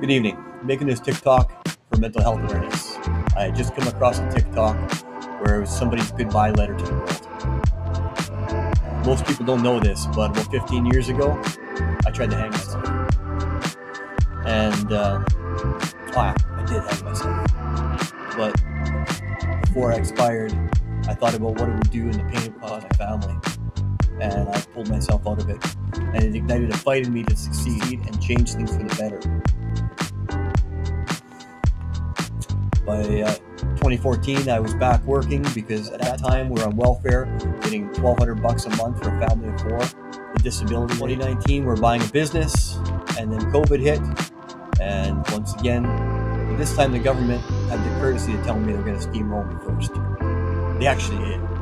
Good evening. I'm making this TikTok for mental health awareness. I had just come across a TikTok where it was somebody's goodbye letter to the world. Most people don't know this, but about 15 years ago, I tried to hang myself. And, uh, oh, I did hang myself. But before I expired, I thought about what it would do and the pain it would cause my family. And I pulled myself out of it. And it ignited a fight in me to succeed and change things for the better. By uh, 2014, I was back working because at that time we were on welfare, getting 1,200 bucks a month for a family of four The disability. 2019, we're buying a business, and then COVID hit, and once again, this time the government had the courtesy to tell me they're going to steamroll me first. They actually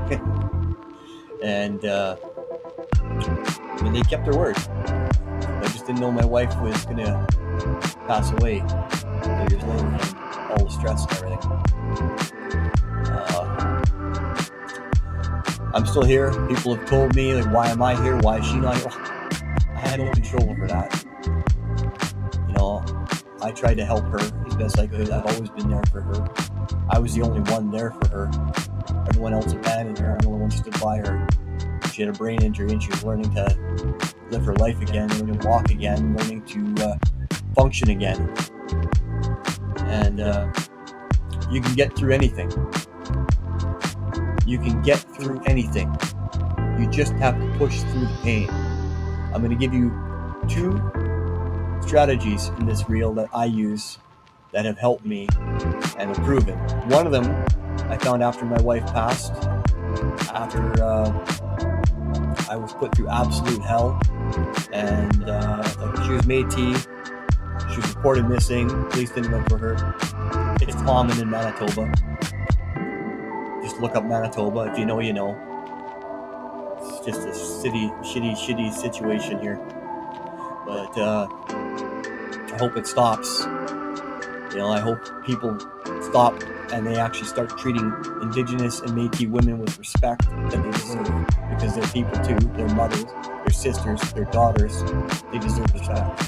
did, and uh, I mean they kept their word. I just didn't know my wife was going to pass away years later all the stress and everything. Uh, I'm still here. People have told me, like, why am I here? Why is she not here? I had no control over that. You know, I tried to help her as best I could. I've always been there for her. I was the only one there for her. Everyone else abandoned her. I'm the only one stood by her. She had a brain injury and she was learning to live her life again, learning to walk again, learning to uh, function again and uh, you can get through anything. You can get through anything. You just have to push through the pain. I'm going to give you two strategies in this reel that I use that have helped me and have proven. One of them I found after my wife passed, after uh, I was put through absolute hell, and uh, like she was Métis she was reported missing. Police didn't look for her. It's common in Manitoba. Just look up Manitoba. If you know, you know. It's just a city, shitty, shitty situation here. But uh, I hope it stops. You know, I hope people stop and they actually start treating Indigenous and Métis women with respect that they deserve because they're people too. They're mothers, their sisters, their daughters. They deserve respect.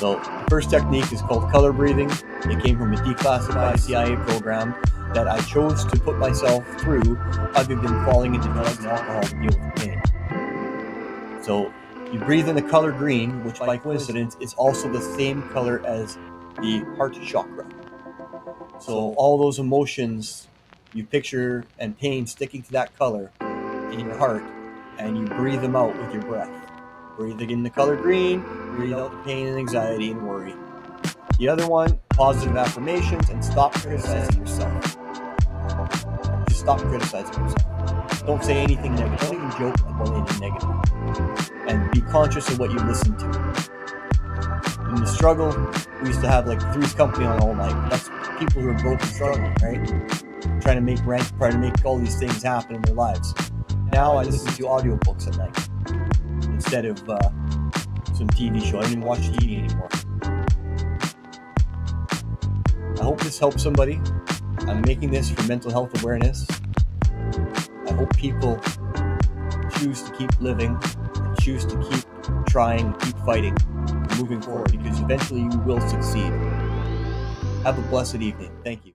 So the first technique is called color breathing. It came from a declassified CIA program that I chose to put myself through other than falling into drugs and alcohol to deal with pain. So you breathe in the color green, which by coincidence is also the same color as the heart chakra. So all those emotions you picture and pain sticking to that color in your heart and you breathe them out with your breath. Breathing in the color green, breathe out the pain and anxiety and worry. The other one, positive affirmations and stop criticizing yourself. Just stop criticizing yourself. Don't say anything negative. Don't even joke about anything negative. And be conscious of what you listen to. In the struggle, we used to have like Three's Company on all night. That's people who are broken struggling, right? Trying to make rent, trying to make all these things happen in their lives. Now I listen to audiobooks at night instead of uh, some TV show. I don't even watch TV anymore. I hope this helps somebody. I'm making this for mental health awareness. I hope people choose to keep living, choose to keep trying, keep fighting, moving forward because eventually you will succeed. Have a blessed evening. Thank you.